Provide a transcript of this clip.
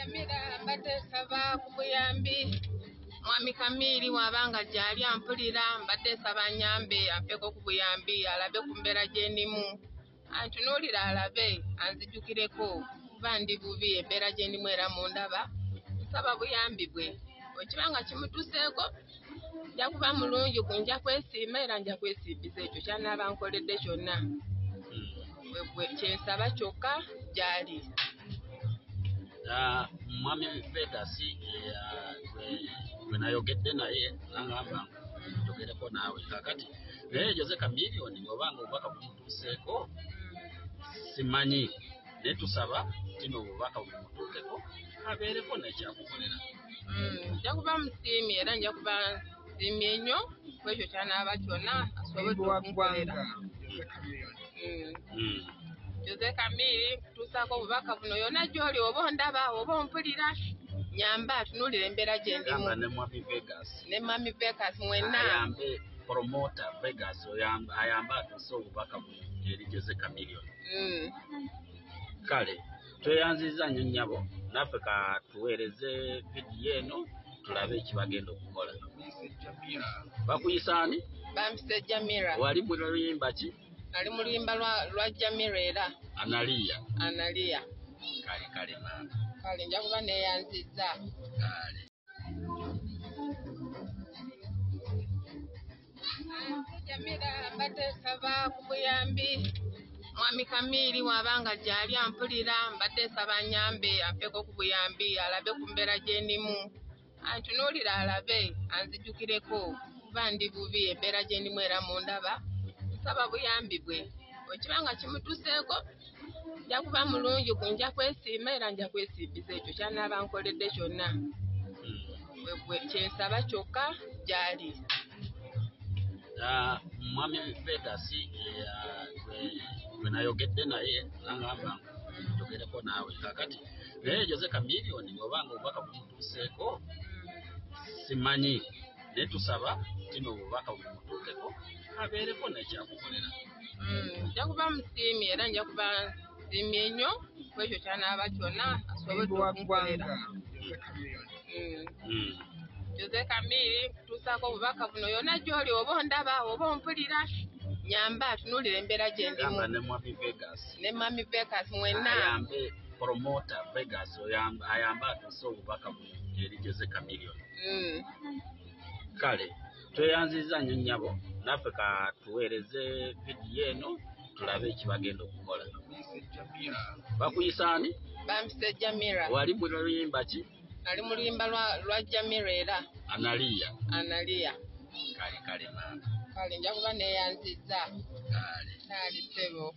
Jamila mbadde nsaba ku buyambi. Mwami Kamiiri bw'abanga gy'ali ampulira mbadde nsaba anyambe ampeko ku buyambi alabe ku mbeera gye ndimu. Antunuulire alabe anzijukireko kuba ndi bubi embeera gye ndimu era mundaba nsaba buyambi bwe. Bwekiba nga kimutuseeko nja kuba mulungi ku nja kwesiima era nja kwesimbiza ekyo kyanaaba nkoledde kyonna. Bwe- kyensaba kyokka gy'ali mwami Vegas eh, gwe- gwe nayogedde naye nangamba njogereko naawe kakati naye Jose Chameleone bw'obanga obubaka bumutuuseeko simanyi naye tusaba tino obubaka bumutuukeko abeereko n'ekyakukolera Mm, nja kuba musiimye era nja kuba nsiimye nnyo ku ekyo kyanaaba kyonna asobodde okunkolera. Mm. Jose Kamiri kutuusaako obubaka buno yonna gy'oli oba ondaba oba ompulira nyamba atunuulire embeera gye ndimu. Ne Vegas. Mami Vekas mwenna. Promota Vegas oyamba- ayambe atuuse obubaka buno eri Jose Chameleone Mm. kale tweyanziza nnyo nnyabo naffe ka tuweereze vidiyo eno tulabe ekibagenda okukola. Bakuyisaani bampise Jamira wali mu luyimba ki ali mu luyimba lwa, Jamira era analiya Analia. Kale kale maama. Kale nja kuba neeyanzizza kale. Jamila mbadde nsaba ku buyambi. Mwami Kamiiri bw'abanga gy'ali ampulira mbadde nsaba anyambe ampeko ku buyambi alabe ku mbeera gye ndimu. Antunuulire alabe anzijukireko. Kuba ndi bubi embeera gye ndimu era mundaba nsaba buyambi bwe. Bwekiba nga kimutuseeko nja kuba mulungi ku nja kwesiima era nja kwesimbiza ekyo kyanaaba nkoledde kyonna. Mm. Bwe- kyensaba kyokka gy'ali. Mwami Vegas eh, ah, gwe- gwe nayogedde naye nangamba njogereko naawe kakati naye Jose Chameleone bw'obanga obubaka bumutuuseeko simanyi. Naye tusaba tino obubaka bumutuukeko abeereko n'ekyakukolera Mm, nja kuba musiimye era nja kuba nsiimye nnyo ku ekyo kyanaaba kyonna asobodde okunkolera Mm. Mm. Jose Kamiri kutuusaako obubaka buno yonna gy'oli oba ondaba oba ompulira nyamba atunuulire embeera gye ndimu. Ne Vegas. Mami Vekas mwenna. Ayambe promota Vegas oyamba- ayambe atuuse obubaka buno eri Jose Mm. kale tweyanziza nnyo nnyabo naffe ka tuweereze vidiyo eno tulabe ekibagenda okukola. Bakuyisaani bampise Jamira wali mu luyimba ki? Ali mu luyimba lwa, Jamira era. Analiya. Analia kale kale maama kale nja kuba neeyanzizza kale taali ssebo